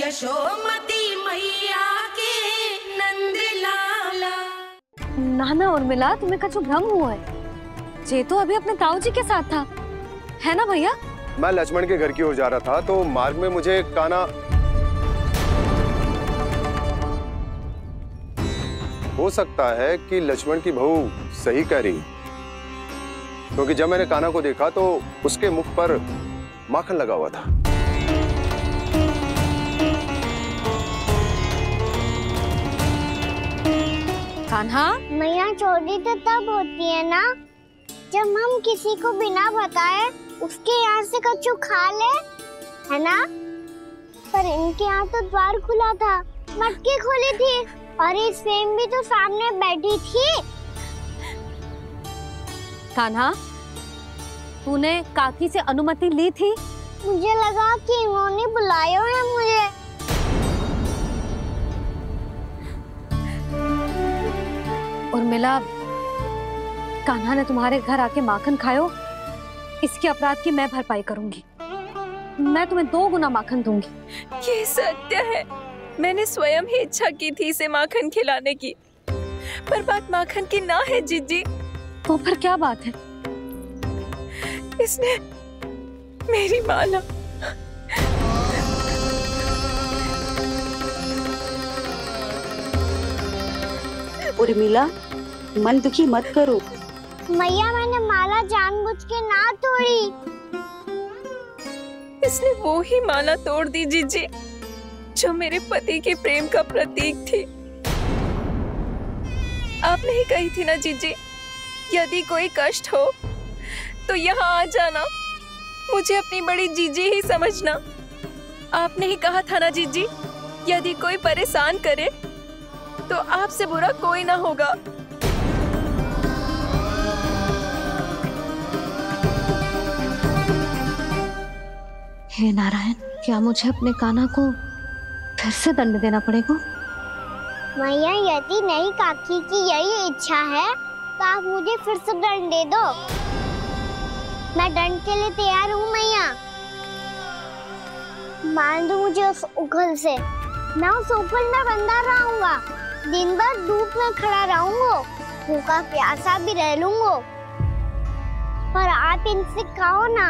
यशोमती मैया के नंद लाला नाना और मिला तुम्हें कछु भ्रम हुआ है? जे तो अभी अपने ताऊ जी के साथ था। है ना भैया? मैं लक्ष्मण के घर की ओर जा रहा था तो मार्ग में मुझे काना हो सकता है कि लक्ष्मण की बहू सही कह रही। क्योंकि तो जब मैंने काना को देखा तो उसके मुख पर माखन लगा हुआ था। कान्हा मैया चोरी तो तब होती है ना जब हम किसी को बिना बताए उसके यहाँ से कछु खा ले है ना? पर इनके यहाँ तो द्वार खुला था मटकी खुली थी और इस फेम भी तो सामने बैठी थी। कान्हा तूने काकी से अनुमति ली थी? मुझे लगा कि इन्होंने बुलाया है मुझे। और मिला कान्हा ने तुम्हारे घर आके माखन खायो इसके अपराध की मैं भरपाई करूँगी। मैं तुम्हें दो गुना माखन दूँगी। ये सत्य है। मैंने स्वयं ही इच्छा की थी इसे माखन खिलाने की। पर बात माखन की ना है जीजी। तो फिर क्या बात है? इसने मेरी माला उर्मिला मन दुखी मत करो। मैया मैंने माला जानबूझ के ना तोड़ी। इसने वो ही माला तोड़ दी जीजी जो मेरे पति के प्रेम का प्रतीक थी। आपने ही कही थी ना जीजी यदि कोई कष्ट हो तो यहाँ आ जाना। मुझे अपनी बड़ी जीजी ही समझना। आपने ही कहा था ना जीजी यदि कोई परेशान करे तो आपसे बुरा कोई ना होगा। हे नारायण क्या मुझे अपने कान्हा को फिर से दंड देना पड़ेगा? मैया यदि नहीं काकी की यही इच्छा है तो आप मुझे फिर से दंड दे दो। मैं दंड के लिए तैयार हूँ मैया। मान दो मुझे उस उखल से। मैं उस उखल में बंधा रहूँगा। दिन भर धूप में खड़ा रहूँगा भूखा प्यासा भी रह लूँगा। पर आप इनसे कहो ना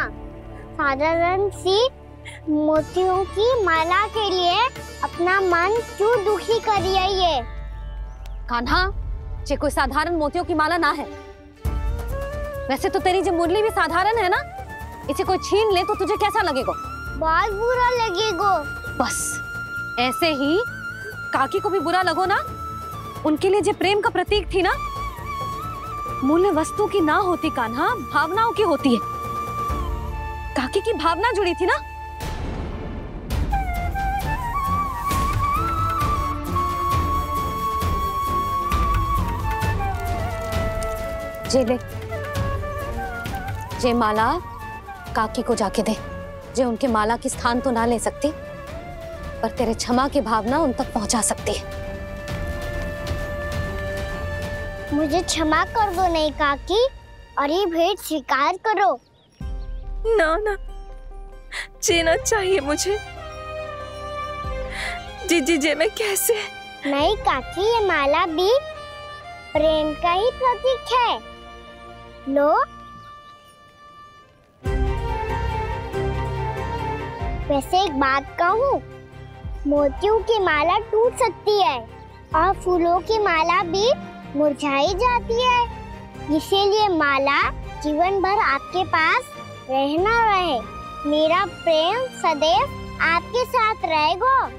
साधारण सी मोतियों की माला के लिए अपना मन क्यों दुखी करिए ये? कान्हा ये कोई साधारण मोतियों की माला ना है। वैसे तो तेरी जो मुरली भी साधारण है ना? इसे कोई छीन ले तो तुझे कैसा लगेगा? बहुत बुरा लगेगा। बस ऐसे ही काकी को भी बुरा लगो ना उनके लिए जो प्रेम का प्रतीक थी ना? मूल्य वस्तु की ना होती कान्हा, भावनाओं की होती है। काकी की भावना जुड़ी थी ना? जे ले, जे माला काकी को जाके दे। जे उनके माला की स्थान तो ना ले सकती, पर तेरे क्षमा की भावना उन तक पहुँचा सकती है। मुझे क्षमा कर दो नहीं काकी और ये भेंट स्वीकार करो। ना ना। जीना चाहिए मुझे। जीजी जे मैं कैसे? नहीं काकी ये माला भी प्रेम का ही प्रतीक है। लो। वैसे एक बात कहूँ मोतियों की माला टूट सकती है और फूलों की माला भी मुरझाई जाती है। इसीलिए माला जीवन भर आपके पास रहना रहे। मेरा प्रेम सदैव आपके साथ रहेगा।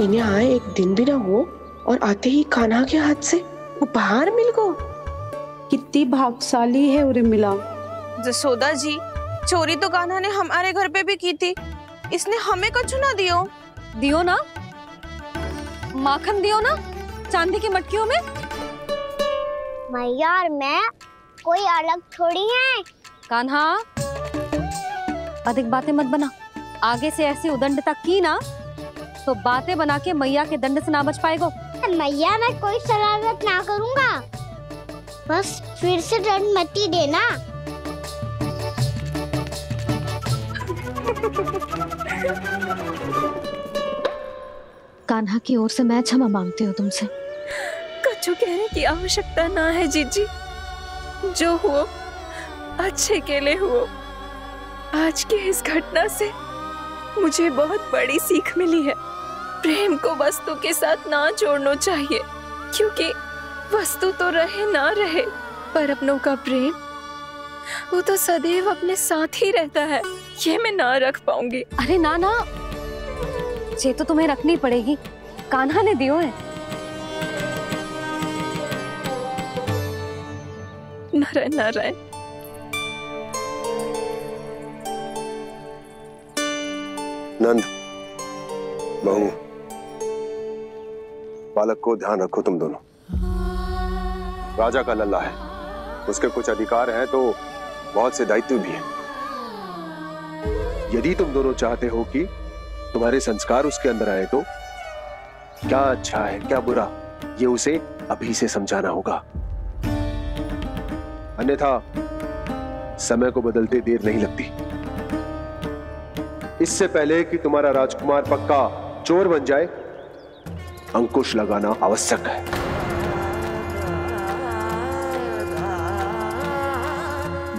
इन्हें आए एक दिन भी ना हो और आते ही कान्हा के हाथ से उपहार मिल गो। कितनी भाग्यशाली है उर्मिला जसोदा जी चोरी तो कान्हा ने हमारे घर पे भी की थी। इसने हमें कछु ना दियो? दियो ना? माखन दियो ना? चांदी की मटकियों में? मैया और मैं कोई अलग थोड़ी है। कान्हा अधिक बातें मत बना। आगे से ऐसी उदंडता की ना तो बातें बना के मैया के दंड से ना बच पाएगो। मैया मैं कोई शरारत ना करूँगा। बस फिर से दंड मत ही देना। कान्हा की ओर से मैं क्षमा मांगती हूँ तुमसे। कछु कहने की आवश्यकता ना है जीजी। जो हुआ अच्छे के लिए हुआ आज की इस घटना से मुझे बहुत बड़ी सीख मिली है। प्रेम को वस्तु के साथ ना जोड़ना चाहिए क्योंकि वस्तु तो रहे ना रहे पर अपनों का प्रेम वो तो सदैव अपने साथ ही रहता है ये मैं ना रख पाऊँगी। अरे ना ना। ये तो तुम्हें रखनी पड़ेगी। कान्हा ने दियो है। नारायण नारायण। नंद बहू बालक को ध्यान रखो तुम दोनों। राजा का लल्ला है। उसके कुछ अधिकार हैं तो बहुत से दायित्व भी हैं। यदि तुम दोनों चाहते हो कि तुम्हारे संस्कार उसके अंदर आए तो क्या अच्छा है, क्या बुरा, ये उसे अभी से समझाना होगा। अन्यथा समय को बदलते देर नहीं लगती। इससे पहले कि तुम्हारा राजकुमार पक्का चोर बन जाए अंकुश लगाना आवश्यक है।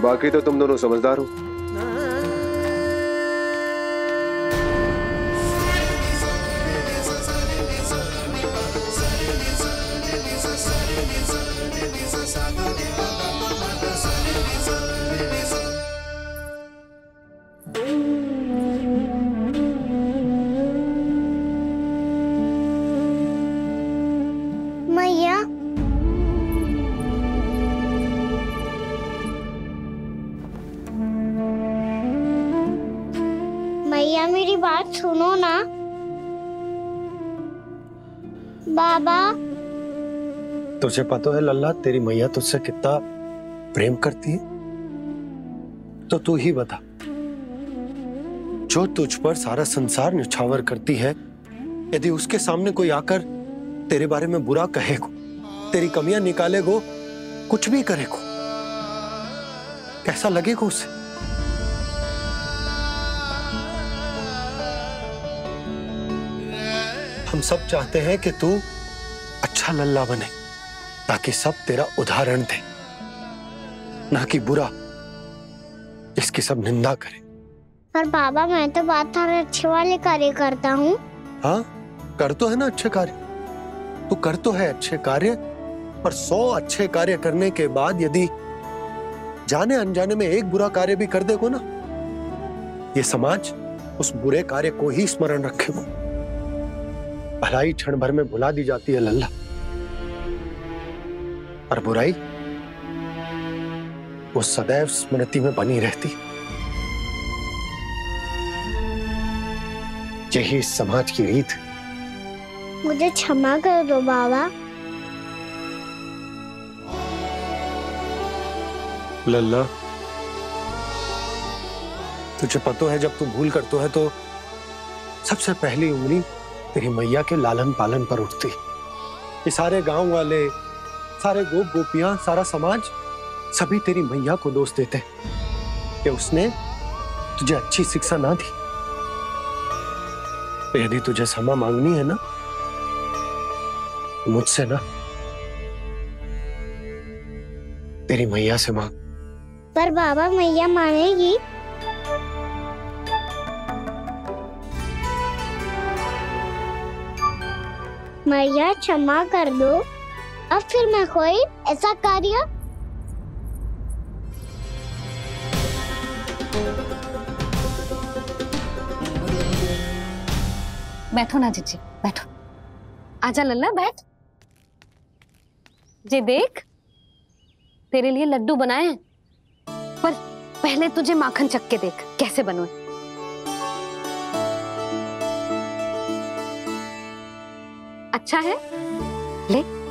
बाकी तो तुम दोनों समझदार हो। तुझे पता है लल्ला, तेरी मैया तुझसे कितना प्रेम करती है? तो तू ही बता। जो तुझ पर सारा संसार निछावर करती है, यदि उसके सामने कोई आकर तेरे बारे में बुरा कहे को तेरी कमियाँ निकाले को कुछ भी करे को कैसा लगेगा उसे? हम सब चाहते हैं कि तू अच्छा लल्ला बने। ताकि सब तेरा उदाहरण दे। ना कि बुरा। जिसकी सब निंदा करे। पर बाबा मैं तो बात थारे अच्छे वाले कार्य करता हूँ। हाँ? कर तो है ना अच्छे कार्य। तू कर तो है अच्छे कार्य पर सौ अच्छे कार्य करने के बाद यदि जाने अनजाने में एक बुरा कार्य भी कर देगो ना ये समाज उस बुरे कार्य को ही स्मरण रखेगो। भलाई क्षण भर में भुला दी जाती है लल्ला। और बुराई वो सदैव स्मृति में बनी रहती। यही समाज की रीत। मुझे क्षमा कर दो बाबा। लल्ला तुझे पता है जब तू भूल करतो है तो सबसे पहली उंगली तेरी मैया के लालन पालन पर उठती। ये सारे गाँव वाले सारे गोप गोपियाँ, सारा समाज सभी तेरी मैया को दोष देते हैं कि उसने तुझे अच्छी शिक्षा ना दी। यदि तुझे क्षमा मांगनी है ना, मुझसे ना। तेरी मैया से मांग। पर बाबा मैया मानेगी। मैया क्षमा कर दो। अब फिर मैं कोई ऐसा कार्य बैठो ना जीजी, बैठो। आजा लल्ला, बैठ। जे देख, तेरे लिए लड्डू बनाए हैं। पर पहले तुझे माखन चख के देख, कैसे बनो? अच्छा है? ले।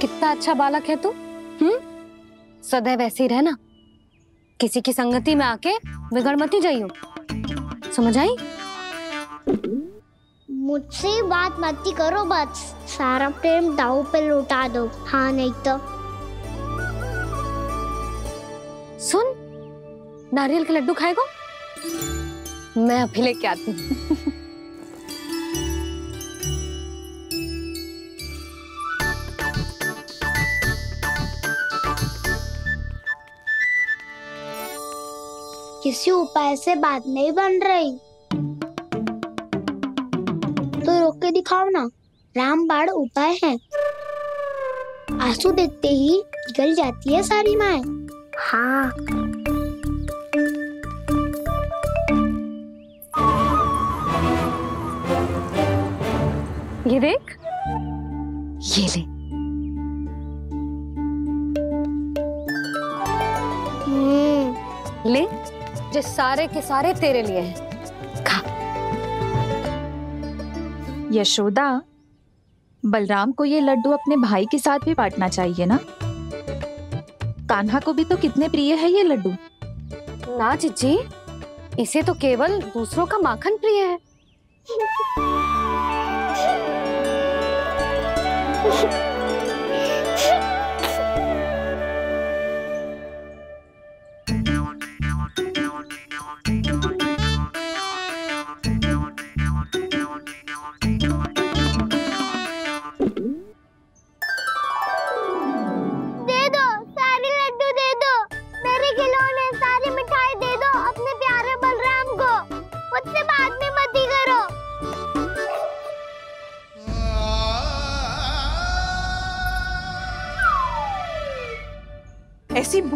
कितना अच्छा बालक है तू हम्म? सदैव ऐसे ही रहना। किसी की संगति में आके बिगड़ मती जाइयो। समझ आई? मुझसे ही बात मत ही करो बस। सारा प्रेम दाऊ पे लुटा दो। हाँ नहीं तो। सुन नारियल के लड्डू खाएगा? मैं अभी लेके आती हूँ। किसी उपाय से बात नहीं बन रही। तो रोक के दिखाओ ना रामबाण उपाय है। आँसू देखते ही गल जाती है सारी माए। हाँ। ये देख। ये ले। हम्म। ले। जो सारे के सारे तेरे लिए हैं। खा। यशोदा बलराम को ये लड्डू अपने भाई के साथ भी बांटना चाहिए ना? कान्हा को भी तो कितने प्रिय है ये लड्डू? ना चिच्ची इसे तो केवल दूसरों का माखन प्रिय है।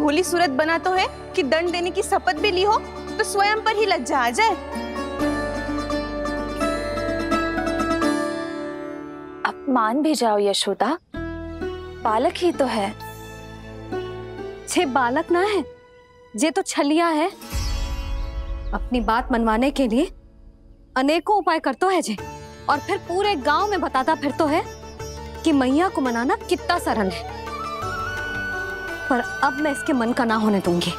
भोली सूरत बना तो है कि दंड देने की शपथ भी ली हो तो स्वयं पर ही लज्जा आ जाए। अब मान भी जाओ यशोदा। बालक ही तो है। छे, बालक ना है? जे तो छलिया है। अपनी बात मनवाने के लिए अनेकों उपाय करतो है जे, और फिर पूरे गाँव में बताता फिरतो है कि मैया को मनाना कितना सरल है। पर अब मैं इसके मन का ना होने दूँगी।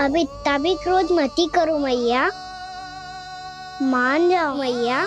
अब इतना भी क्रोध मती करो, मैया। मान जाओ, मैया।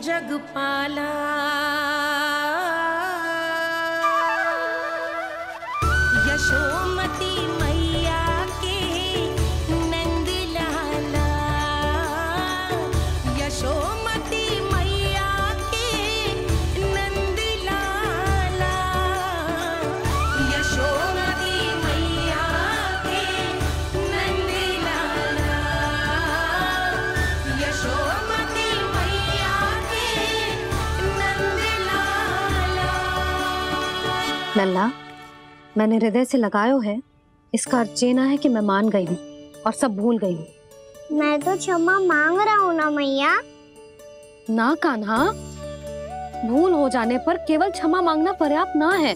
जग लल्ला मैंने हृदय से लगायो है इसका अर्थ ये ना है कि मैं मान गई हूँ और सब भूल गई हूँ। मैं तो क्षमा मांग रहा हूँ ना मैया। ना कान्हा भूल हो जाने पर केवल क्षमा मांगना पर्याप्त ना है।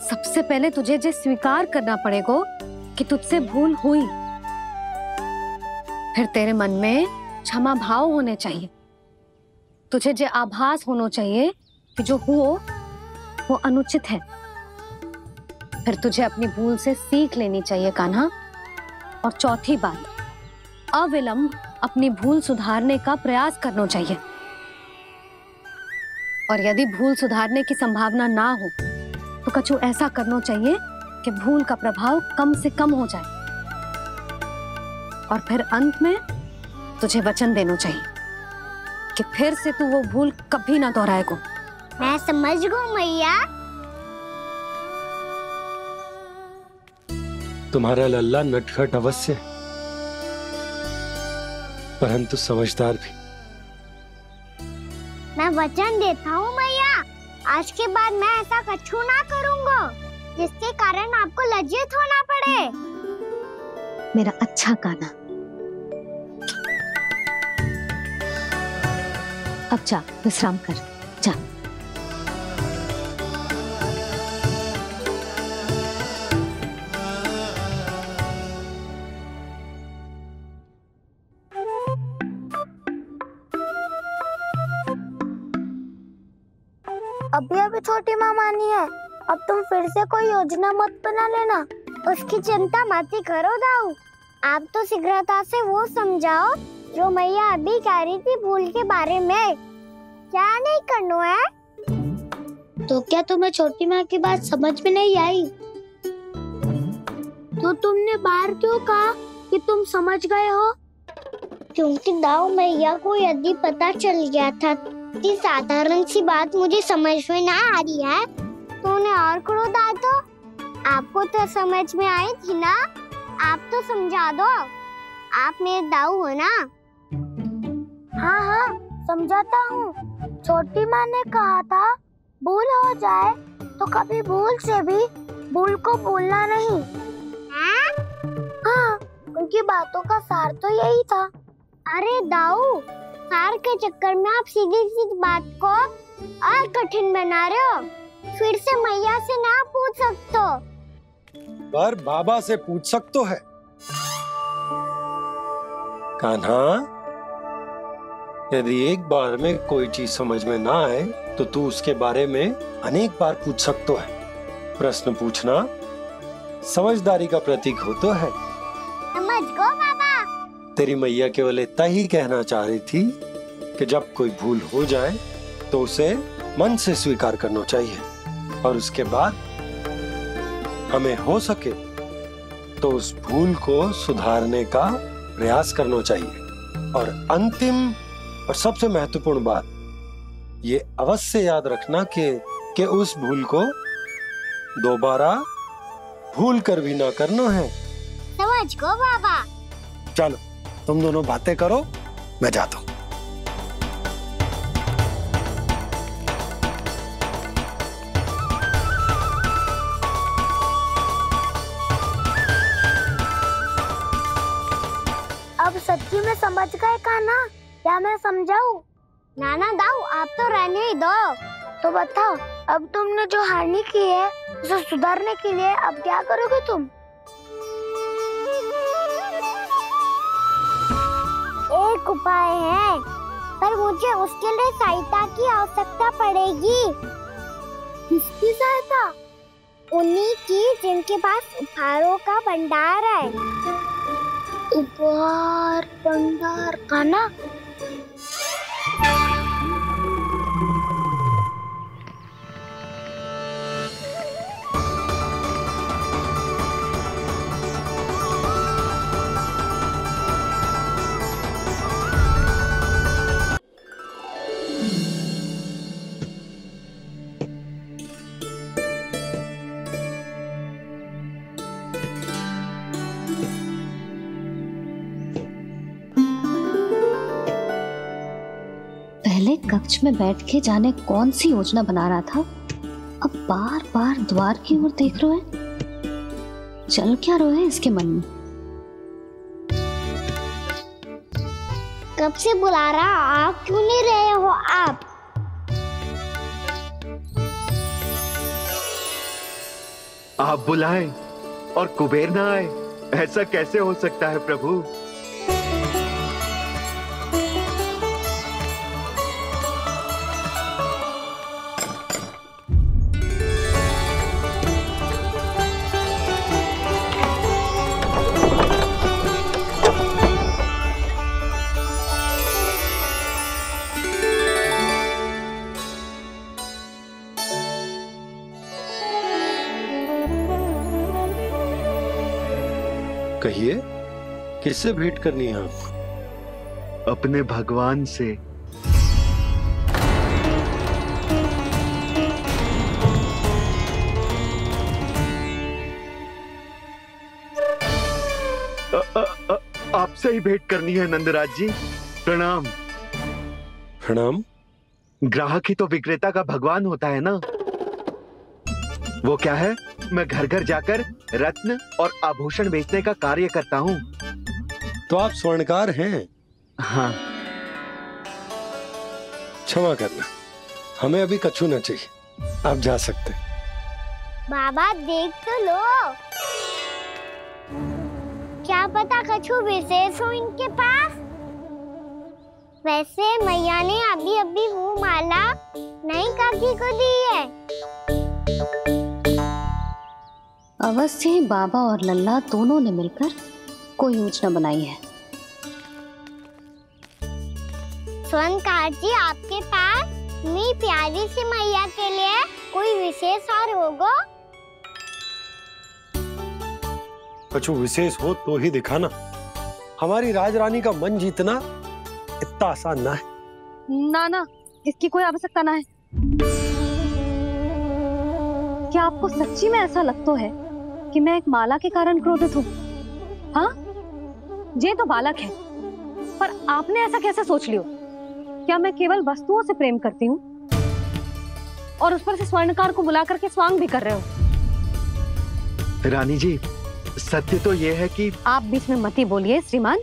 सबसे पहले तुझे जे स्वीकार करना पड़ेगा कि तुझसे भूल हुई। फिर तेरे मन में क्षमा भाव होने चाहिए। तुझे जे आभास होना चाहिए कि जो हुओ वो अनुचित है। फिर तुझे अपनी भूल से सीख लेनी चाहिए, कान्हा। और चौथी बात, अविलंब अपनी भूल सुधारने का प्रयास करना चाहिए। और यदि भूल सुधारने की संभावना ना हो तो कछु ऐसा करना चाहिए कि भूल का प्रभाव कम से कम हो जाए। और फिर अंत में तुझे वचन देना चाहिए कि फिर से तू वो भूल कभी ना दोहराएगा। मैं समझ गई मैया। तुम्हारा लल्ला नटखट अवश्य है, परंतु समझदार भी। मैं वचन देता हूँ मैया। आज के बाद मैं ऐसा कछु ना करूँगा जिसके कारण आपको लज्जित होना पड़े। मेरा अच्छा गाना। अब जा विश्राम कर। अब तुम फिर से कोई योजना मत बना लेना। उसकी चिंता मत ही करो दाऊ। आप तो शीघ्रता से वो समझाओ जो मैया अभी कह रही थी भूल के बारे में। क्या नहीं करना है? तो क्या तुम्हें छोटी माँ की बात समझ में नहीं आई? तो तुमने बाहर क्यों कहा कि तुम समझ गए हो? क्योंकि दाऊ मैया को यदि पता चल गया था साधारण सी बात मुझे समझ में ना आ रही है तो उन्हें और क्रोध तो? आपको तो समझ में आई थी ना? आप तो समझा दो। आप मेरे दाऊ हो ना? हाँ हाँ समझाता हूँ। छोटी माँ ने कहा था भूल हो जाए तो कभी भूल से भी भूल को भूलना नहीं। हाँ? उनकी बातों का सार तो यही था। अरे दाऊ सार के चक्कर में आप सीधी सीधी बात को और कठिन बना रहे हो। फिर से मैया से ना पूछ सकते। पर बाबा से पूछ सकते है। कान्हा यदि एक बार में कोई चीज़ समझ में ना आए तो तू उसके बारे में अनेक बार पूछ सकते है। प्रश्न पूछना समझदारी का प्रतीक हो तो है। समझ गो बाबा। तेरी मैया केवल इतना ही कहना चाह रही थी कि जब कोई भूल हो जाए तो उसे मन से स्वीकार करना चाहिए। और उसके बाद हमें हो सके तो उस भूल को सुधारने का प्रयास करना चाहिए। और अंतिम और सबसे महत्वपूर्ण बात ये अवश्य याद रखना कि कि उस भूल को दोबारा भूल कर भी ना करना है। समझ गो बाबा। चलो तुम दोनों बातें करो मैं जाता हूँ। क्या मैं समझाऊ? नाना दाऊ, आप तो रहने ही दो। तो बताओ, अब तुमने जो हानि की है, उसे सुधारने के लिए अब क्या करोगे तुम? एक उपाय है, पर मुझे उसके लिए सहायता की आवश्यकता पड़ेगी। किसकी सहायता? उन्हीं की जिनके पास उपहारों का भंडार है। उपहार, भंडार का Thank you. कक्ष में बैठ के जाने कौन सी योजना बना रहा था? अब बार बार द्वार की ओर देख रहे है। चल क्या रहे है इसके मन में? कब से बुला रहा आप? क्यों नहीं रहे हो आप? आप बुलाएँ और कुबेर ना आए। ऐसा कैसे हो सकता है प्रभु? कहिए किससे भेंट करनी है आप अपने भगवान से। आपसे ही भेंट करनी है नंदराज जी। प्रणाम। प्रणाम? ग्राहक ही तो विक्रेता का भगवान होता है ना? वो क्या है? मैं घर घर जाकर रत्न और आभूषण बेचने का कार्य करता हूँ। तो आप स्वर्णकार हैं। हाँ। क्षमा करना। हमें अभी कछु न चाहिए। आप जा सकते हैं। बाबा देख तो लो। क्या पता कछु विशेष हो इनके पास? वैसे मैया ने अभी अभी वो माला नई काकी को दी है। अवश्य ही बाबा और लल्ला दोनों ने मिलकर कोई योजना बनाई है। स्वर्णकार जी आपके पास इतनी प्यारी सी मैया के लिए कोई विशेष और होगो? कछु विशेष हो तो ही दिखाना। हमारी राजरानी का मन जीतना इतना आसान ना है। ना ना इसकी कोई आवश्यकता ना है। क्या आपको सच्ची में ऐसा लगता है? कि मैं एक माला के कारण क्रोधित हूँ। हाँ? ये तो बालक है। पर आपने ऐसा कैसे सोच लियो? क्या मैं केवल वस्तुओं से प्रेम करती हूँ? और उस पर से स्वर्णकार को बुला करके स्वांग भी कर रहे हो? रानी जी सत्य तो ये है कि आप बीच में मती बोलिए श्रीमान।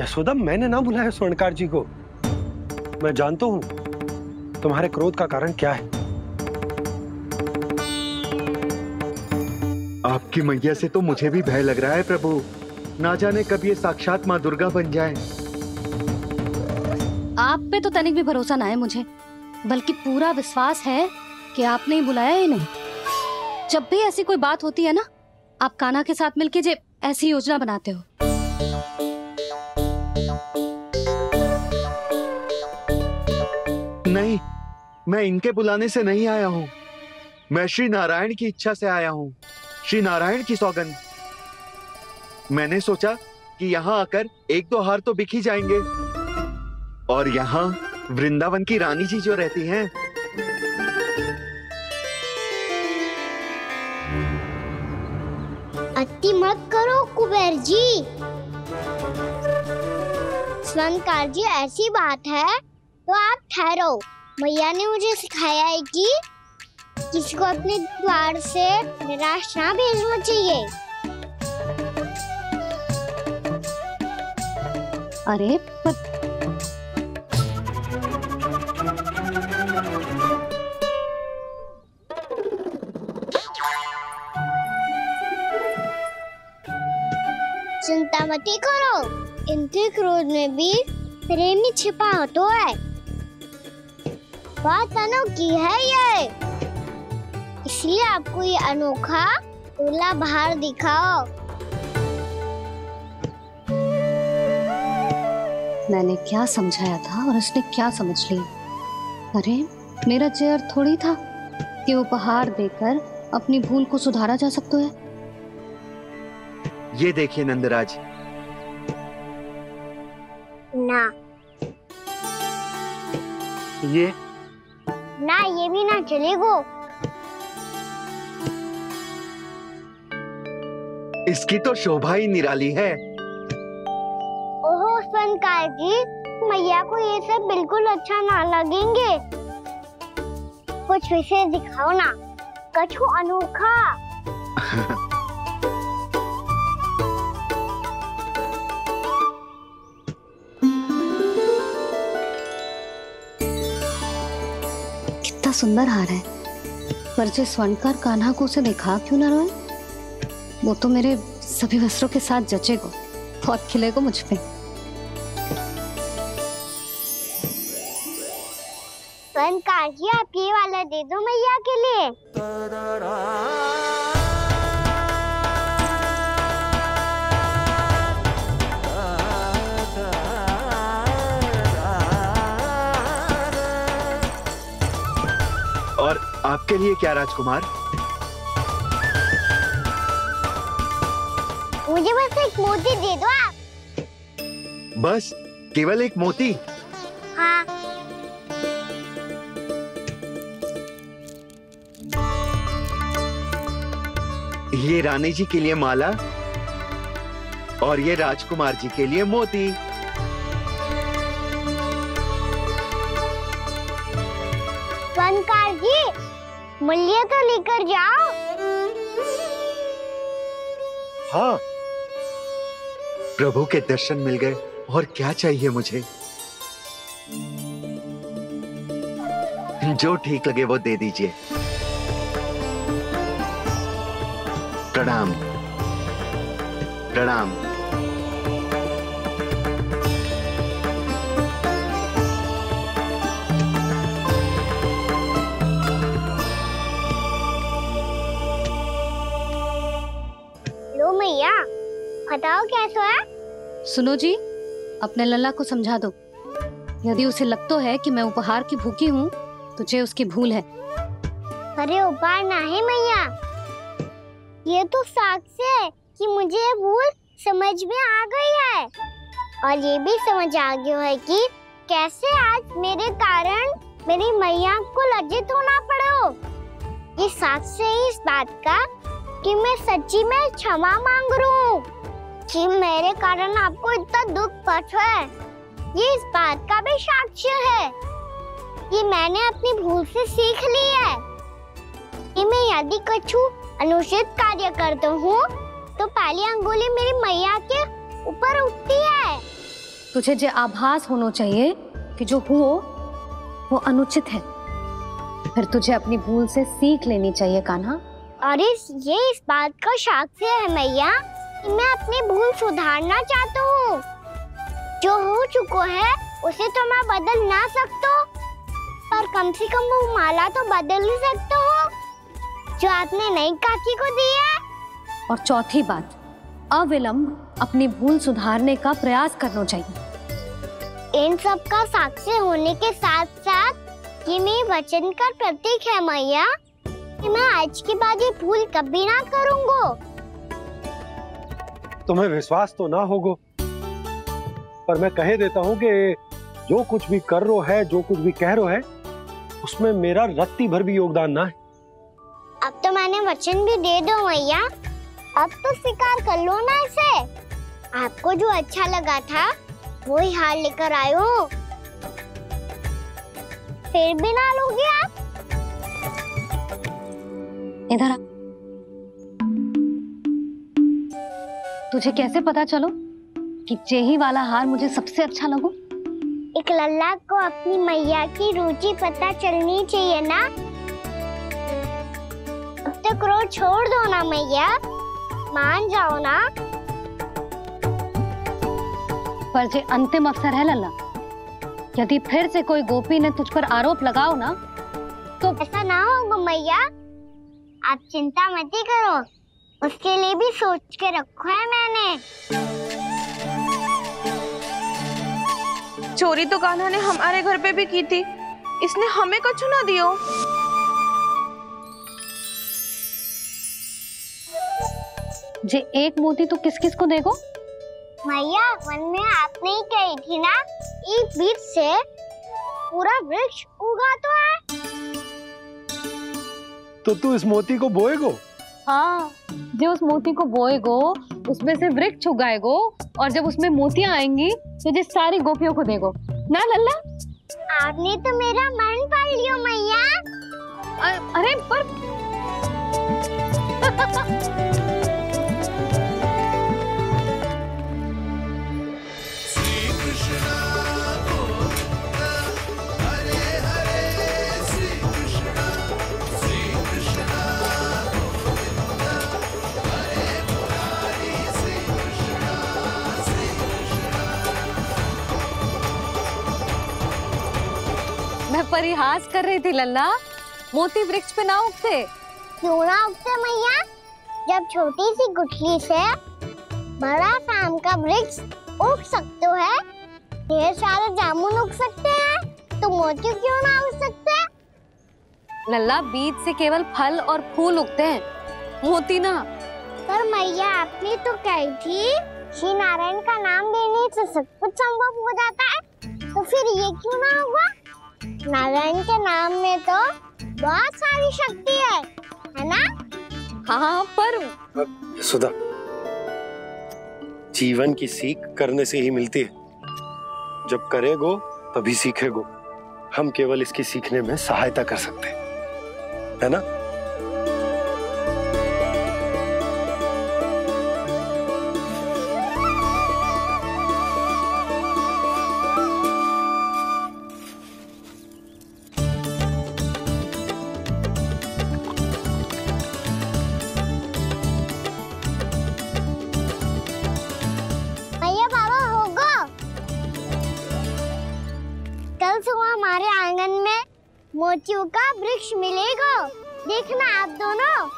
यशोदा मैंने ना बुलाया स्वर्णकार जी को। मैं जानता हूँ तुम्हारे क्रोध का कारण क्या है। आपकी मैया से तो मुझे भी भय लग रहा है प्रभु। ना जाने कब ये साक्षात माँ दुर्गा बन जाए। आप पे तो तनिक भी भरोसा ना है मुझे बल्कि पूरा विश्वास है कि आपने ही बुलाया है इन्हें जब भी ऐसी कोई बात होती है ना आप काना के साथ मिलके जे ऐसी योजना बनाते हो। नहीं मैं इनके बुलाने से नहीं आया हूँ। मैं श्री नारायण की इच्छा से आया हूँ। श्री नारायण की सौगंध। मैंने सोचा कि यहाँ आकर एक दो हार तो ही जाएँगे। और यहाँ वृंदावन की रानी जी जो रहती हैं। अति मत करो कुबेर जी। स्वर्णकार जी, ऐसी बात है? तो आप ठहरो। मैया ने मुझे सिखाया है कि किसी को अपने द्वार से निराश ना भेजना चाहिए। अरे पर चिंता मती करो। इनके क्रोध में भी प्रेमी ही छिपा होता है। बात अनोखी है ये? इसलिए आपको ये अनोखा दूल्हा बाहर दिखाओ। मैंने क्या समझाया था और उसने क्या समझ लिया अरे मेरा चेयर थोड़ी था कि उपहार देकर अपनी भूल को सुधारा जा सकता है। ये देखिए नंदराज। ना। ये? ना ये भी ना चलेगो। इसकी तो शोभा ही निराली है। ओहो संकार जी मैया को ये सब बिल्कुल अच्छा ना लगेंगे। कुछ विशेष दिखाओ ना कछु अनोखा। कितना सुंदर हार है। पर जो स्वर्णकार कान्हा को उसे दिखा क्यों ना रोए? वो तो मेरे सभी वस्त्रों के साथ जचेगा। बहुत खिलेगा मुझ पे। आप ये वाला दे दो मैया के लिए। और आपके लिए क्या राजकुमार? मुझे बस एक मोती दे दो आप। बस केवल एक मोती। हाँ। ये रानी जी के लिए माला और ये राजकुमार जी के लिए मोती। जी मूल्य तो लेकर जाओ। हाँ। प्रभु के दर्शन मिल गए और क्या चाहिए मुझे? जो ठीक लगे वो दे दीजिए। प्रणाम। प्रणाम। मैया, बताओ कैसा है? सुनो जी, अपने लल्ला को समझा दो। यदि उसे लगता है कि मैं उपहार की भूखी हूँ तो जे उसकी भूल है। अरे, उपहार ना है मैया। ये तो साक्ष्य है कि मुझे ये भूल समझ में आ गई है। और ये भी समझ आ गया है कि कैसे आज मेरे कारण मेरी मैया को लज्जित होना पड़ो ये साक्ष्य है इस बात का कि मैं सच्ची में क्षमा मांग रहा हूँ। कि मेरे कारण आपको इतना दुख पहुँचा है। ये इस बात का भी साक्ष्य है कि मैंने अपनी भूल से सीख ली है। कि मैं यदि कछु अनुचित कार्य करता हूँ तो पहली अंगुली मेरी मैया के ऊपर उठती है। तुझे जो आभास होना चाहिए कि जो हुओ वो अनुचित है। फिर तुझे अपनी भूल से सीख लेनी चाहिए कान्हा। और इस ये इस बात का साक्ष्य है मैया मैं अपनी भूल सुधारना चाहता हूँ। जो हो चुका है उसे तो मैं बदल ना सकता पर कम से कम वो माला तो बदल ही सकता हूँ जो आपने नई काकी को दी है। और चौथी बात अविलंब अपनी भूल सुधारने का प्रयास करना चाहिए। इन सब का साक्षी होने के साथ साथ ये मेरे वचन का प्रतीक है मैया। कि मैं आज के बाद ये भूल कभी ना करूँगा। तुम्हें विश्वास तो ना होगो पर मैं कहे देता हूँ कि जो कुछ भी कर रो है जो कुछ भी कह रो है उसमें मेरा रत्ती भर भी योगदान ना है। अब तो मैंने वचन भी दे दो मैया। अब तो स्वीकार कर लो ना इसे। आपको जो अच्छा लगा था वही हार लेकर आयो फिर भी ना लोगे आप? इधर तुझे कैसे पता चलो कि जेही वाला हार मुझे सबसे अच्छा लगो? एक लल्ला को अपनी मैया की रुचि पता चलनी चाहिए ना? अब तक रोज छोड़ दो ना मैया। मान जाओ ना। पर जे अंतिम अवसर है लल्ला यदि फिर से कोई गोपी ने तुझ पर आरोप लगाओ ना तो ऐसा ना होगा मैया। आप चिंता मत ही करो। उसके लिए भी सोच के रखो है मैंने। चोरी तो कान्हा ने हमारे घर पे भी की थी। इसने हमें कछु ना दियो जे एक मोती तो किस किस को देखो? मैया मन में आपने ही कही थी ना एक बीज से पूरा वृक्ष उगा तो है। तो तू इस मोती को बोएगो? हाँ जो उस मोती को बोएगो उसमें से वृक्ष उगाएगो और जब उसमें मोतियाँ आएँगी तो जिस सारी गोपियों को देगो। ना लल्ला? आपने तो मेरा मन पढ़ लियो मैया। अरे पर मैं कर रही थी लल्ला। मोती वृक्ष पे ना उगते। क्यों ना उगते मैया? जब छोटी सी गुठली से बड़ा शाम का वृक्ष उग सकते है ढेर सारे जामुन उग सकते हैं तो मोती क्यों ना उग सकते लल्ला बीज से केवल फल और फूल उगते हैं। मोती ना। पर मैया आपने तो कही थी श्री नारायण का नाम लेने से सब कुछ संभव हो जाता है। तो फिर ये क्यों ना होगा नारायण के नाम में तो बहुत सारी शक्ति है है ना? हाँ पर सुधा जीवन की सीख करने से ही मिलती है। जब करेगो तभी सीखेगो। हम केवल इसकी सीखने में सहायता कर सकते हैं है ना? देखना आप दोनों।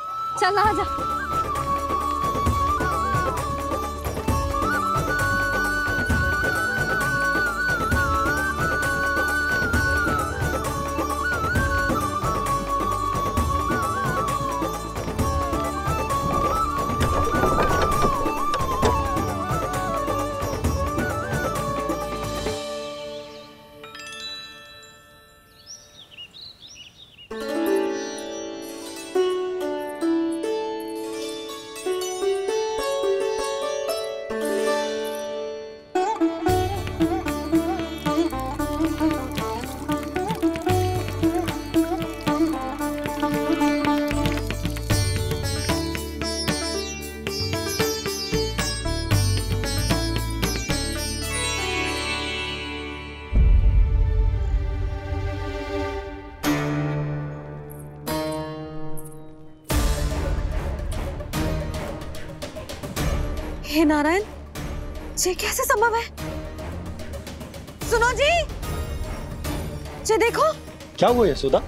चलो आ जा। नारायण ये कैसे संभव है? सुनो जी। ये देखो। क्या हुआ यशोदा?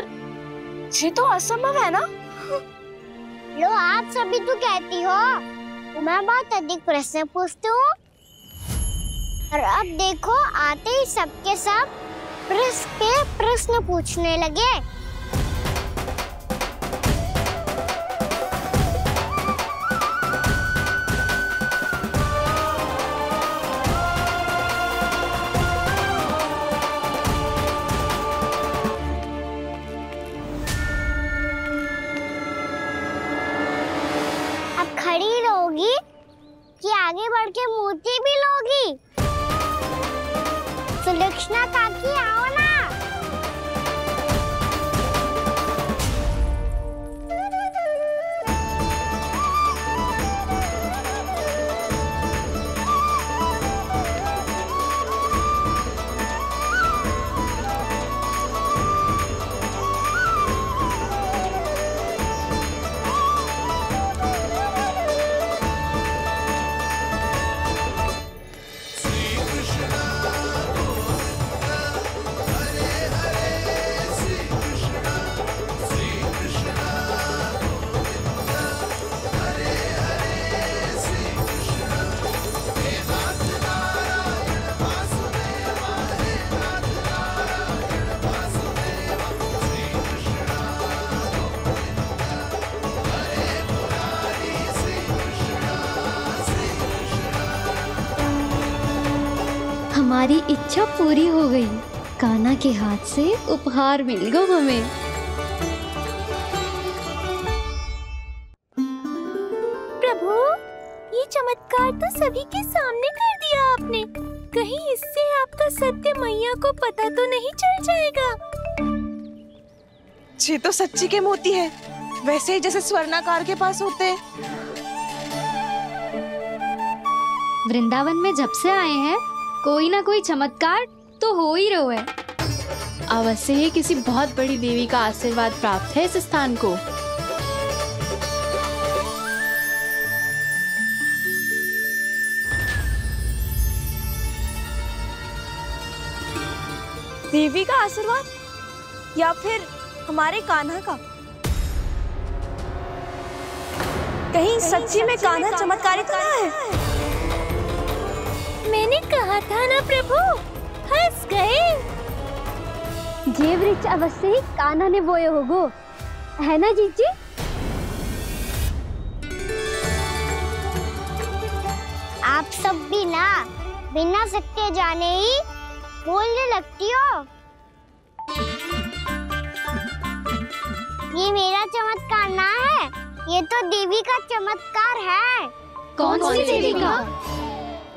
पर ये तो असंभव है ना? लो, आप सभी तो कहती हो। मैं बहुत अधिक प्रश्न पूछती हूँ। और अब देखो, आते ही सबके सब प्रश्न पूछने लगे। हमारी इच्छा पूरी हो गई। काना के हाथ से उपहार मिल गो हमें प्रभु ये चमत्कार तो सभी के सामने कर दिया आपने। कहीं इससे आपका सत्य मैया को पता तो नहीं चल जाएगा। ये तो सच्ची के मोती है। वैसे ही जैसे स्वर्णाकार के पास होते वृंदावन में जब से आए हैं कोई ना कोई चमत्कार तो हो ही रहो है। अवश्य ही किसी बहुत बड़ी देवी का आशीर्वाद प्राप्त है इस स्थान को। देवी का आशीर्वाद? या फिर हमारे कान्हा का? कहीं सच्ची में कान्हा चमत्कारी तो ना है? मैंने कहा था ना प्रभु? हंस गए। वृक्ष अवश्य ही काना ने बोए होगो। है ना जीजी? आप सब भी ना बिना सत्य जाने ही बोलने लगती हो। ये मेरा चमत्कार ना है ये तो देवी का चमत्कार है। कौन सी देवी का?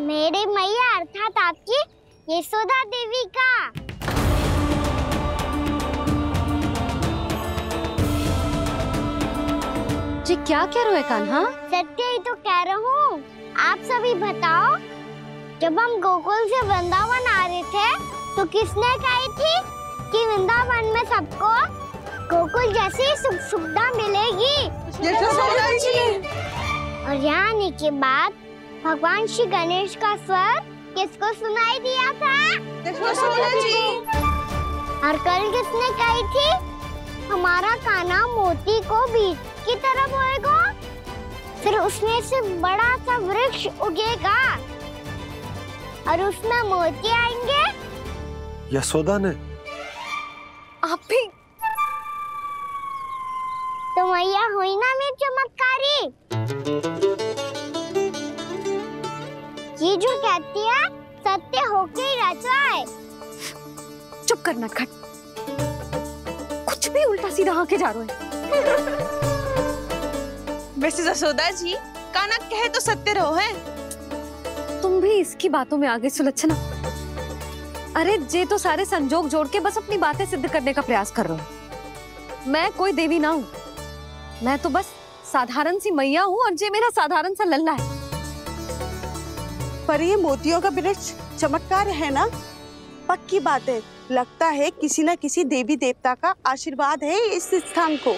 मेरे मैया अर्थात आपकी यशोदा देवी का। जी क्या कह रहे हो कान्हा? सत्य ही तो कह रहा हूँ। आप सभी बताओ जब हम गोकुल से वृंदावन आ रहे थे तो किसने कही थी कि वृंदावन में सबको गोकुल जैसी सुख सुविधा मिलेगी और यहाँ आने के बाद भगवान श्री गणेश का स्वर किसको सुनाई दिया था? जी। और कल किसने कही थी? हमारा काना मोती को बीच की तरफ़ होएगा फिर उसमें से बड़ा सा वृक्ष उगेगा। और उसमें मोती आएँगे। यशोदा ने होके ही रहता है चुप करना खट। कुछ भी उल्टा सीधा आके जा रहे हैं। वैसे जसोदा जी काना कहे तो सत्य रहो है? तुम भी इसकी बातों में आगे सुलझना। अरे जे तो सारे संजोग जोड़ के बस अपनी बातें सिद्ध करने का प्रयास कर रहे हो। मैं कोई देवी ना हूँ। मैं तो बस साधारण सी मैया हूँ और जे मेरा साधारण सा लल्ला है। पर ये मोतियों का वृक्ष चमत्कार है ना? पक्की बात है। लगता है किसी ना किसी देवी देवता का आशीर्वाद है इस स्थान को।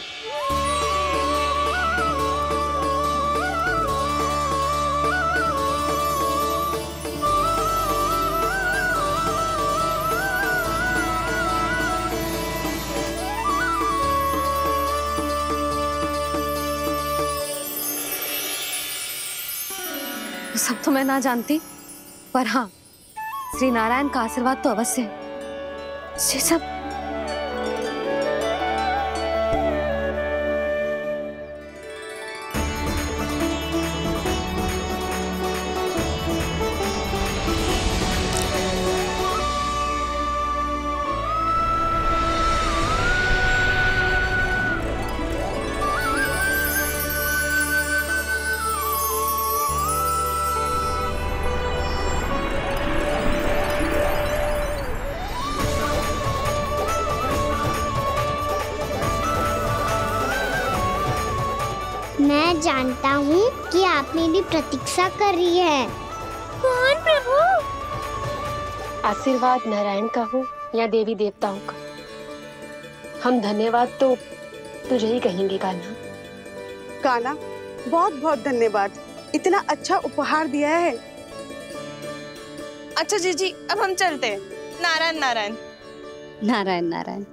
सब तो मैं ना जानती, पर हाँ श्री नारायण का आशीर्वाद तो अवश्य है। ये सब प्रतीक्षा कर रही है। कौन प्रभु? आशीर्वाद नारायण का हो या देवी देवताओं का? हम धन्यवाद तो तुझे ही कहेंगे कान्हा। काना बहुत बहुत धन्यवाद। इतना अच्छा उपहार दिया है। अच्छा जीजी अब हम चलते हैं। नारायण नारायण। नारायण नारायण।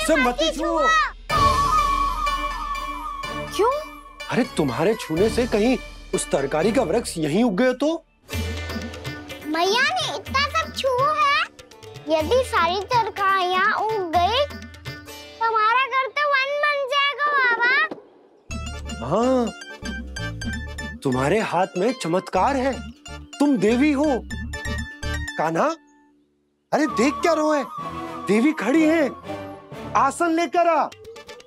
से मत छुओ। क्यों? अरे तुम्हारे छूने से कहीं उस तरकारी का वृक्ष यहीं उग गए तो? मैया ने इतना सब छुआ है। यदि सारी तरकारियाँ उग गई तो हमारा घर तो वन बन जाएगा बाबा। हाँ तुम्हारे हाथ में चमत्कार है। तुम देवी हो। कान्हा अरे देख क्या रो है? देवी खड़ी है। आसन लेकर आ।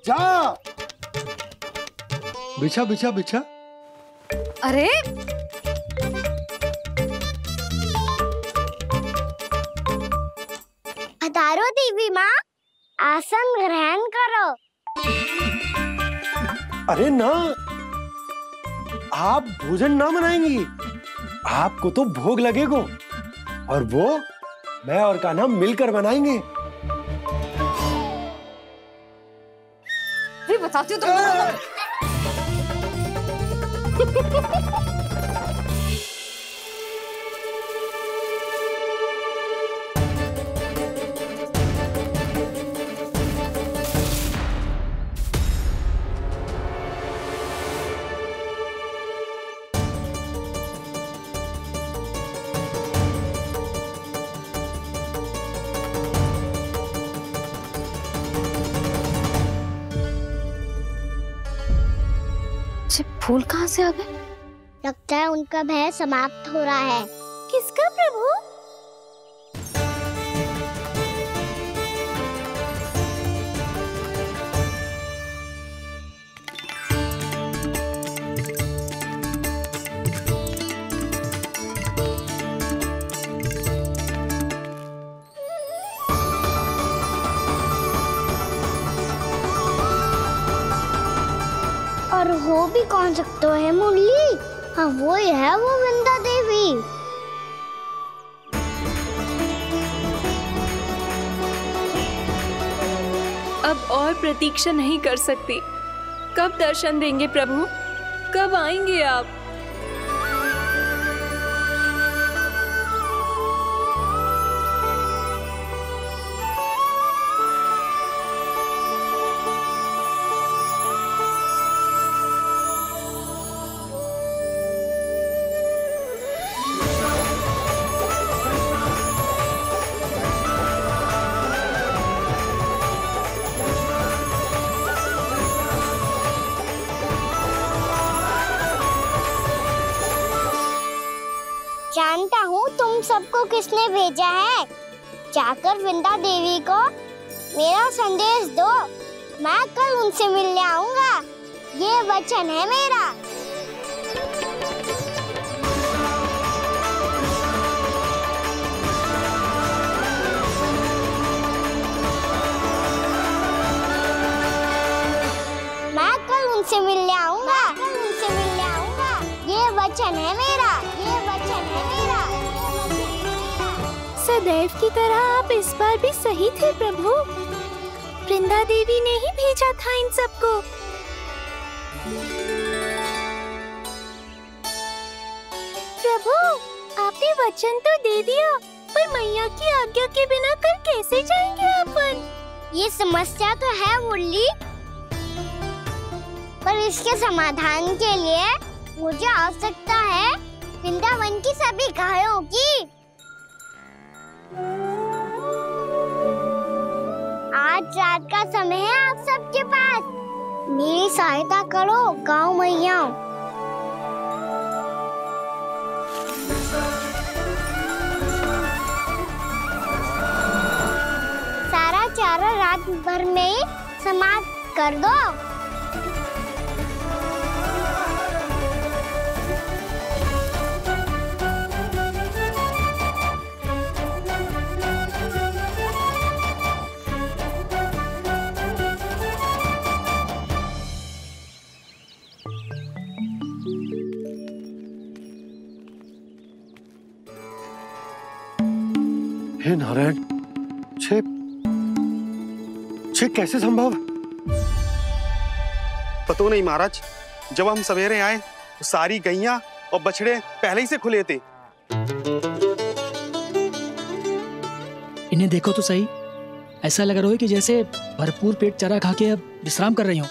जा। बिछा बिछा बिछा। अरे। पधारो देवी माँ आसन ग्रहण करो। अरे ना आप भोजन ना मनाएँगी। आपको तो भोग लगेगा। और वो मैं और कान्हा मिलकर बनाएँगे बताती हूँ तुमको फूल कहाँ से आ गए? लगता है उनका भय समाप्त हो रहा है। किसका प्रभु? भी कौन सकते है, मुरली? हाँ वो ही है, वो वृंदा देवी। अब और प्रतीक्षा नहीं कर सकती। कब दर्शन देंगे प्रभु? कब आएँगे आप? किसने भेजा है? जाकर वृंदा देवी को मेरा संदेश दो। मैं कल उनसे मिलने आऊँगा। ये वचन है मेरा। मैं कल उनसे मिलने आऊँगा। कल उनसे मिलने आऊँगा। ये वचन है मेरा। सदैव की तरह आप इस बार भी सही थे, प्रभु। वृंदा देवी ने ही भेजा था इन सबको। प्रभु, आपने वचन तो दे दिया, पर मैया की आज्ञा के बिना कल कैसे जाएँगे अपन? ये समस्या तो है, मुरली। पर इसके समाधान के लिए मुझे आवश्यकता है, वृंदावन की सभी गायों की। आज रात का समय है आप सबके पास। मेरी सहायता करो, गाँव मैया। सारा चारा रात भर में समाप्त कर दो। हे नारायण? छे छे कैसे संभव? पतो नहीं महाराज जब हम सवेरे आए तो सारी गैया और बछड़े पहले ही से खुले थे। इन्हें देखो तो सही। ऐसा लग रहा है कि जैसे भरपूर पेट चारा खा के अब विश्राम कर रही हो।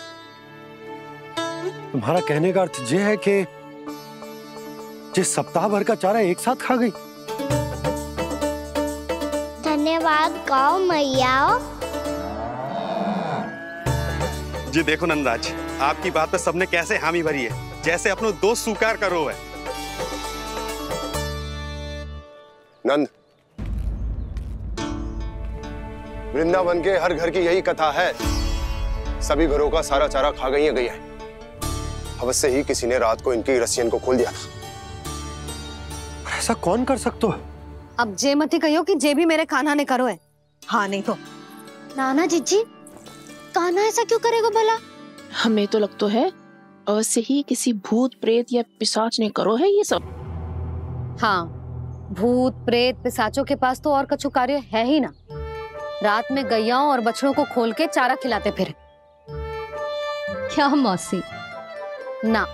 तुम्हारा कहने का अर्थ ये है कि जिस सप्ताह भर का चारा एक साथ खा गई धन्यवाद गाँव मैया जी देखो नंदराज आपकी बात पे सबने कैसे हामी भरी है? जैसे अपनो दोस्त स्वीकार करो है। नंद वृंदावन के हर घर की यही कथा है। सभी घरों का सारा चारा खा गई है गैया अवश्य ही किसी ने रात को इनकी रसियन को खोल दिया था। ऐसा कौन कर सकते हो? अब जे मत ही कहियो कि जे भी मेरे कान्हा ने करो है। हाँ नहीं तो। नाना जीजी कान्हा ऐसा क्यों करेगा भला? हमें तो लगता है अवश्य ही किसी भूत प्रेत या पिशाच ने करो है ये सब। हाँ भूत प्रेत पिसाचों के पास तो और कछु कार्य है ही ना। रात में गैयाओं और बछड़ों को खोल के चारा खिलाते फिर। क्या मौसी? ना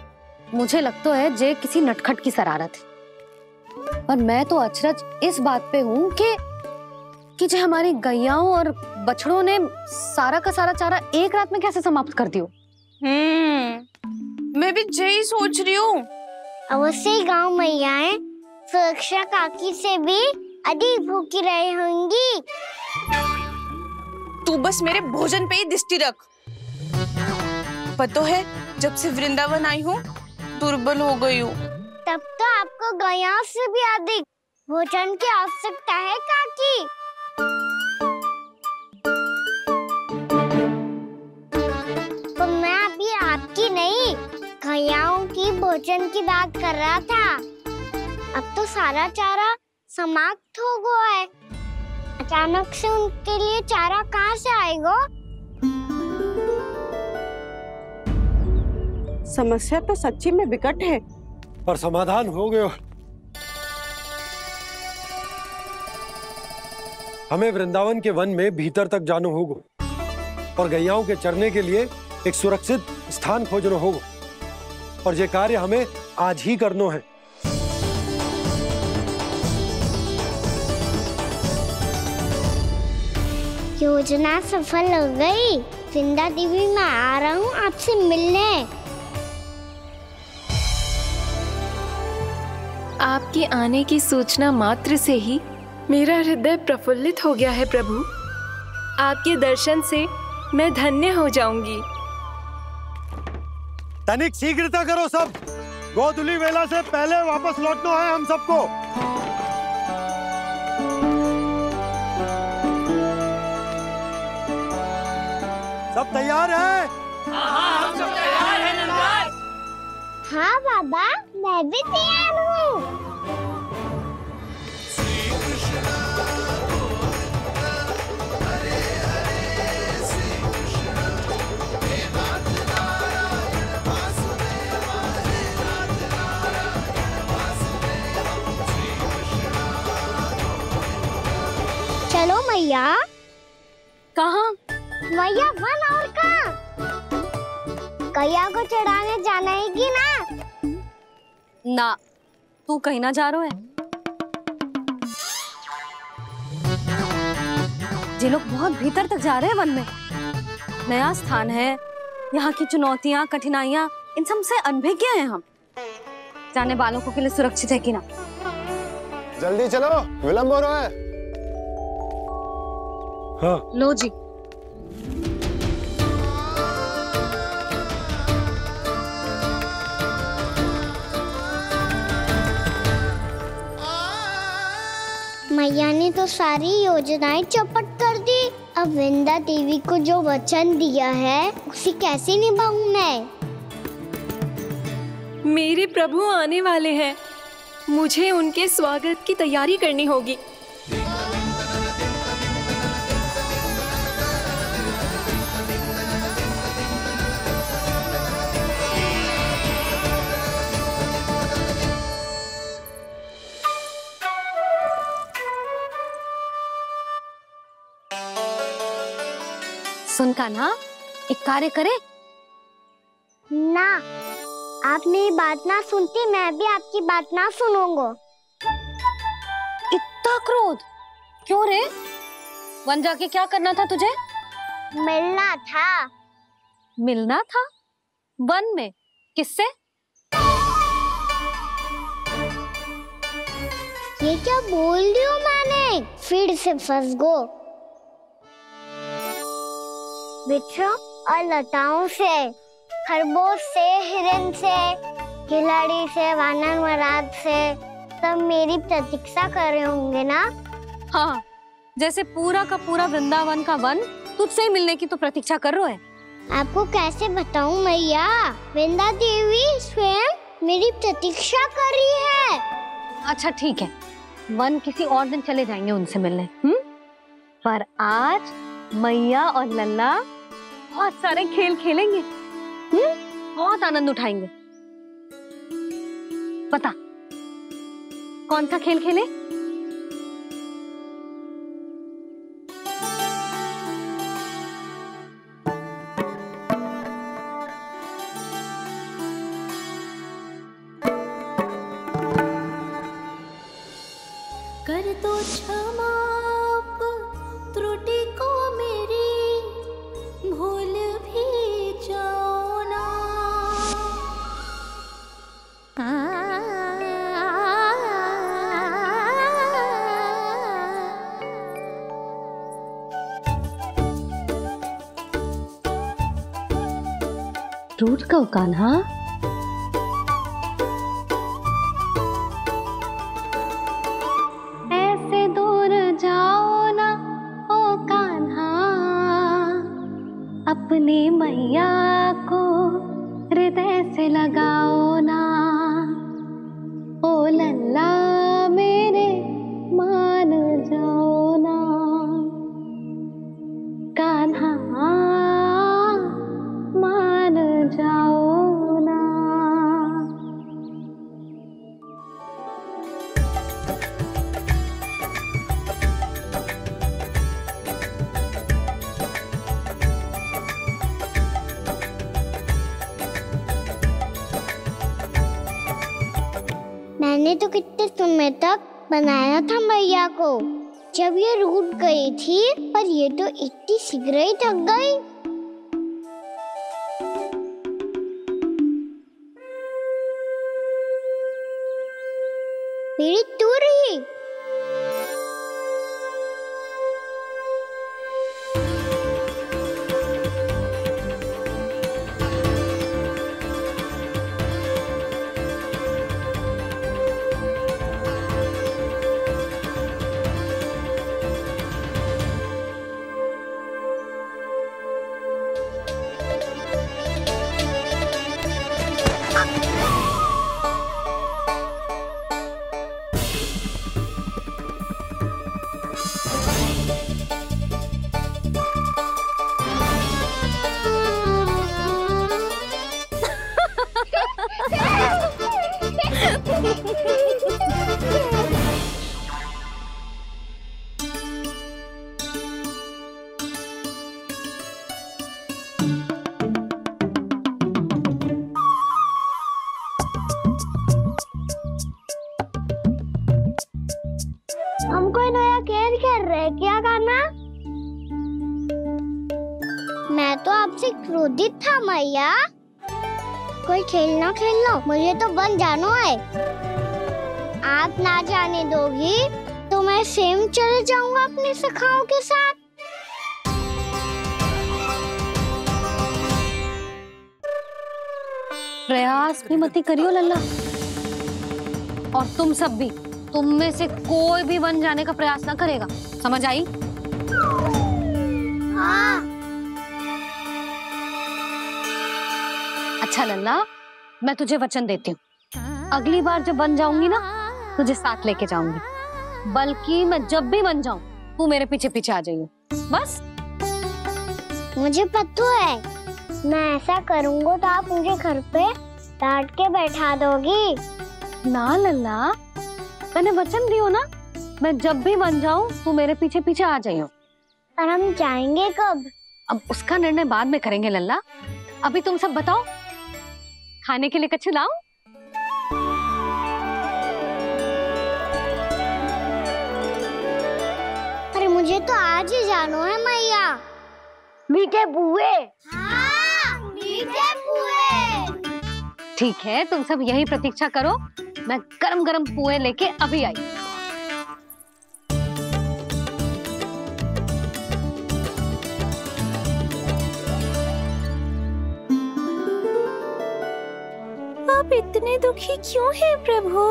मुझे लगता है जे किसी नटखट की शरारत है। पर मैं तो अचरज इस बात पे हूँ कि कि जो हमारी गैयाओं और बछड़ों ने सारा का सारा चारा एक रात में कैसे समाप्त कर दियो? हम्म मैं भी यही सोच रही हूँ। अवश्य ही गाँव मैयाएँ सुरक्षा काकी से भी अधिक भूखी रही होंगी। तू बस मेरे भोजन पे ही दृष्टि रख। पतो है जब से वृंदावन आई हूँ दुर्बल हो गई हूँ। तब तो आपको गया से भी अधिक भोजन की आवश्यकता है, काकी। तो मैं अभी आपकी नहीं गयाओं की भोजन की बात कर रहा था। अब तो सारा चारा समाप्त हो गया है। अचानक से उनके लिए चारा कहाँ से आएगा? समस्या तो सच्ची में विकट है। पर समाधान हो गयो। हमें वृंदावन के वन में भीतर तक जानो होगो और गैयाओं के चरने के लिए एक सुरक्षित स्थान खोजनो होगा। और ये कार्य हमें आज ही करनो है। योजना सफल हो गई। ज़िंदा देवी मैं आ रहा हूँ आपसे मिलने। आपके आने की सूचना मात्र से ही मेरा हृदय प्रफुल्लित हो गया है प्रभु। आपके दर्शन से मैं धन्य हो जाऊँगी। तनिक शीघ्रता करो सब। गोधुली वेला से पहले वापस लौटना है हम सबको। सब तैयार है? हाँ बाबा। मैं भी हूँ। चलो मैया। कहाँ? मैया वन और कहाँ? कैया को चढ़ाने जाना है कि ना? ना तू कहीं ना जा रहा है। ये लोग बहुत भीतर तक जा रहे हैं वन में। नया स्थान है यहाँ की चुनौतियाँ कठिनाइयाँ इन सबसे अनभिज्ञ हैं हम। जाने वालों को के लिए सुरक्षित है कि ना? जल्दी चलो विलंब हो रहा है। हाँ। लो जी। मैया ने तो सारी योजनाएँ चौपट कर दी। अब वृंदा देवी को जो वचन दिया है, उसे कैसे निभाऊं मैं? मेरे प्रभु आने वाले हैं। मुझे उनके स्वागत की तैयारी करनी होगी। सुन का ना? एक कार्य करे। ना आप मेरी बात ना सुनती मैं भी आपकी बात ना सुनूँगा। इतना क्रोध? क्यों रे? वन जाके क्या करना था तुझे? मिलना था। मिलना था? वन में? किससे? ये क्या बोल रही हूँ मैंने? फिर से फंस गो बिच्छू और लताओं से खरगोश से हिरन से खिलाड़ी से वानर महाराज से सब मेरी प्रतीक्षा कर रहे होंगे ना? हाँ जैसे पूरा का पूरा वृंदावन का वन तुझसे ही मिलने की तो प्रतीक्षा कर रहा है। आपको कैसे बताऊँ मैया? वृंदा देवी स्वयं मेरी प्रतीक्षा कर रही है। अच्छा ठीक है। वन किसी और दिन चले जाएँगे उनसे मिलने हम्म? पर आज मैया और लल्ला बहुत सारे खेल खेलेंगे। हम्म? बहुत आनंद उठाएँगे। बता कौन सा खेल खेले? कब कान्हा ऐसे दूर जाओ ना, ओ कान्हा। अपने मैया को हृदय से लगाओ ना। मैंने तो कितने समय तक बनाया था मैया को। जब ये रूट गई थी, पर ये तो इतनी शीघ्र ही थक गई। मेरी करना मैं तो आपसे क्रोधित था, मैया। कोई खेलना खेल लो मुझे तो बन जाना है। आप ना जाने दोगी तो मैं सेम चले जाऊँगा अपने सखाओं के साथ। प्रयास भी मत करियो, लल्ला। और तुम सब भी, तुम में से कोई भी वन जाने का प्रयास ना करेगा। समझ आई? हाँ। अच्छा लल्ला मैं तुझे वचन देती हूँ। अगली बार जब बन जाऊँगी ना तुझे साथ लेके जाऊँगी। बल्कि मैं जब भी बन जाऊँ तू मेरे पीछे पीछे आ जाइयो। बस। मुझे पता है। मैं ऐसा करूँगा तो आप मुझे घर पे डांट के बैठा दोगी। ना लल्ला मैंने वचन दियो ना मैं जब भी बन जाऊँ तू मेरे पीछे पीछे आ जाइयो। और हम जाएँगे कब? अब उसका निर्णय बाद में करेंगे लल्ला। अभी तुम सब बताओ खाने के लिए कच्छ लाऊं अरे मुझे तो आज ही जानो है मैया। मीठे बुए। हाँ, मीठे बुए। ठीक है तुम सब यही प्रतीक्षा करो। मैं गरम गरम पुए लेके अभी आई इतने दुखी क्यों हैं प्रभु?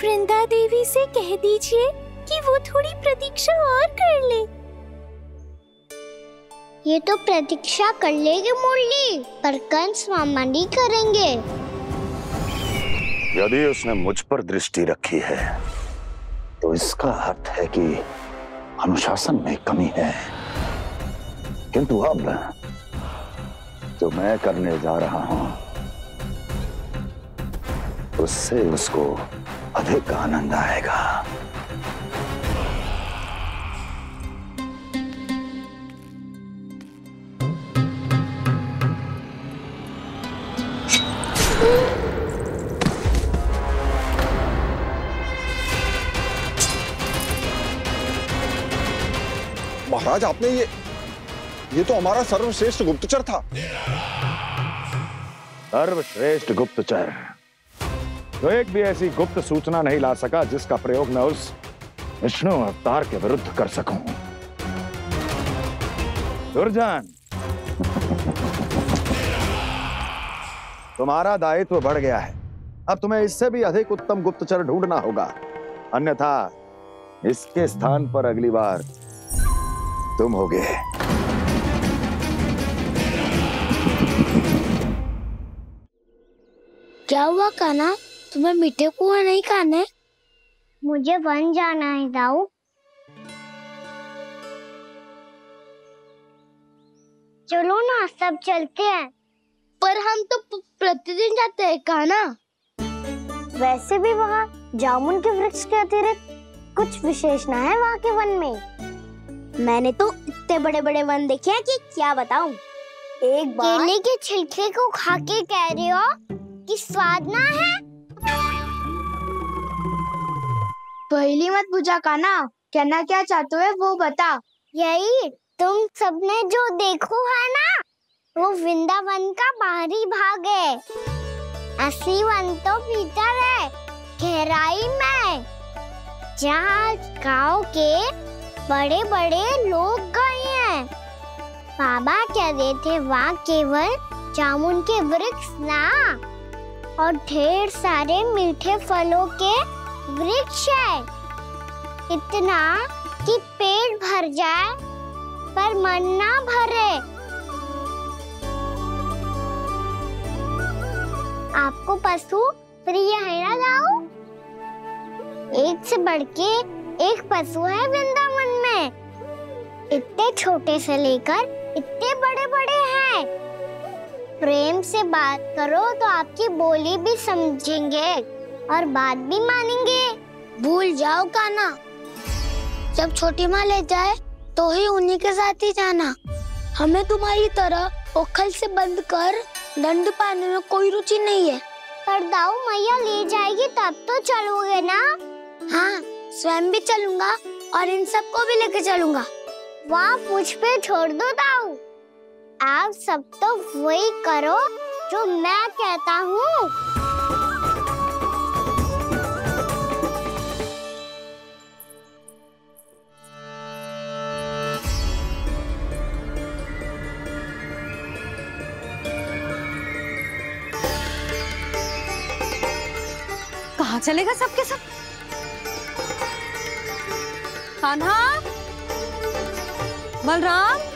वृंदा देवी से कह दीजिए कि वो थोड़ी प्रतीक्षा और कर ले। ये तो प्रतीक्षा कर लेगी मुरली पर कंस मामा नहीं करेंगे। यदि उसने मुझ पर दृष्टि रखी है तो इसका अर्थ है कि अनुशासन में कमी है। किंतु अब जो मैं करने जा रहा हूँ उससे उसको अधिक आनंद आएगा। महाराज आपने ये ये तो हमारा सर्वश्रेष्ठ गुप्तचर था। सर्वश्रेष्ठ गुप्तचर। तो एक भी ऐसी गुप्त सूचना नहीं ला सका जिसका प्रयोग मैं उस विष्णु अवतार के विरुद्ध कर सकूँ। दुर्जन! तुम्हारा दायित्व बढ़ गया है। अब तुम्हें इससे भी अधिक उत्तम गुप्तचर ढूंढना होगा। अन्यथा इसके स्थान पर अगली बार तुम होगे। क्या हुआ काना तुम्हें मीठे कुआ नहीं खाने? मुझे वन जाना है दाऊ। चलो ना सब चलते हैं। पर हम तो प्रतिदिन जाते हैं काना वैसे भी वहाँ जामुन के वृक्ष के अतिरिक्त कुछ विशेषणा है वहाँ के वन में। मैंने तो इतने बड़े बड़े वन देखे हैं कि क्या बताऊँ। एक बार केले के छिलके को खा के कह रहे हो कि स्वाद ना है? पहली मत पूछा काना कहना क्या चाहते हो वो बता। यही तुम सबने जो देखो है ना, वो वृंदावन का बाहरी भाग है। असली वन तो भीतर है, गहराई में। जहाँ गाँव के बड़े बड़े लोग गए हैं। बाबा कह रहे थे, वहाँ, केवल जामुन के वृक्ष ना। और ढेर सारे मीठे फलों के वृक्ष है। इतना कि पेट भर जाए, पर मन ना भरे। आपको पशु प्रिय है ना जाओ एक से बढ़ के एक पशु है वृंदावन में। इतने छोटे से लेकर इतने बड़े बड़े हैं। प्रेम से बात करो तो आपकी बोली भी समझेंगे। और बात भी मानेंगे। भूल जाओ काना जब छोटी माँ ले जाए तो ही उन्हीं के साथ ही जाना। हमें तुम्हारी तरह ओखल से बंद कर दंड पाने में कोई रुचि नहीं है। पर दाऊ मैया ले जाएगी तब तो चलोगे ना? हाँ स्वयं भी चलूँगा और इन सबको भी लेके चलूँगा। वहाँ मुझ पे छोड़ दो दाऊ। आप सब तो वही करो जो मैं कहता हूँ। कहाँ चलेगा सबके सब कान्हा? बलराम?